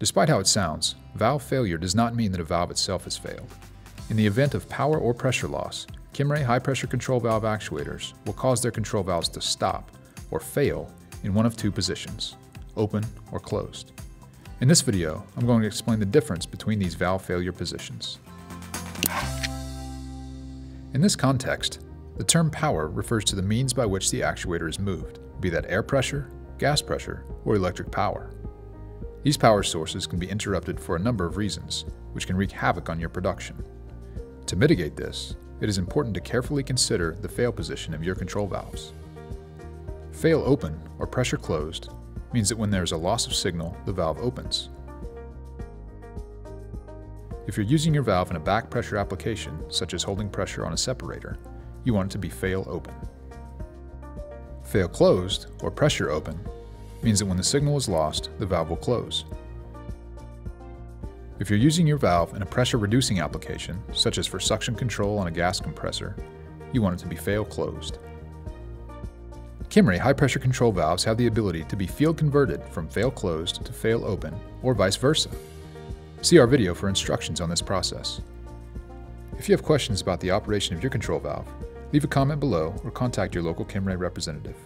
Despite how it sounds, valve failure does not mean that a valve itself has failed. In the event of power or pressure loss, Kimray high pressure control valve actuators will cause their control valves to stop or fail in one of two positions, open or closed. In this video, I'm going to explain the difference between these valve failure positions. In this context, the term power refers to the means by which the actuator is moved, be that air pressure, gas pressure, or electric power. These power sources can be interrupted for a number of reasons, which can wreak havoc on your production. To mitigate this, it is important to carefully consider the fail position of your control valves. Fail open, or pressure closed, means that when there is a loss of signal, the valve opens. If you're using your valve in a back pressure application, such as holding pressure on a separator, you want it to be fail open. Fail closed, or pressure open, means that when the signal is lost, the valve will close. If you're using your valve in a pressure reducing application, such as for suction control on a gas compressor, you want it to be fail closed. Kimray high pressure control valves have the ability to be field converted from fail closed to fail open, or vice versa. See our video for instructions on this process. If you have questions about the operation of your control valve, leave a comment below or contact your local Kimray representative.